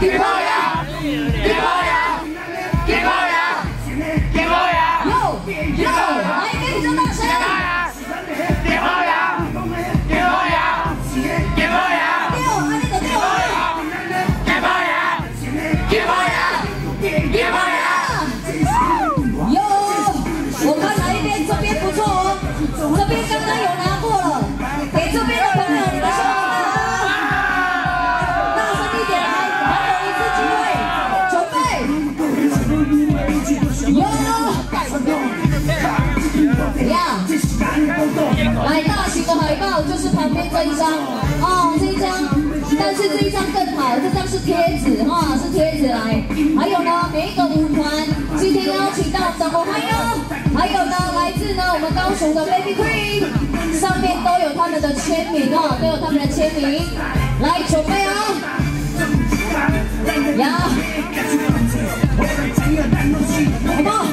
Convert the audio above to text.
Give up! 哇来大型的海报就是旁边这一张哦这一张但是这一张更好这张是贴纸哈是贴纸来。还有呢每一个舞团今天邀请到我们的朋友还有呢来自呢我们高雄的 baby cream 上面都有他们的签名哦都有他们的签名。来好不好？